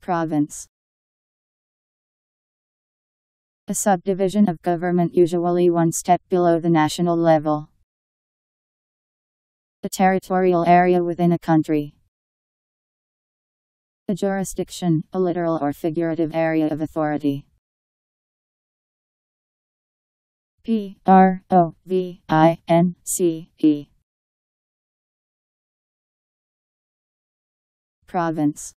Province A subdivision of government usually one step below the national level. A territorial area within a country. A jurisdiction, a literal or figurative area of authority. P R O V I N C E Province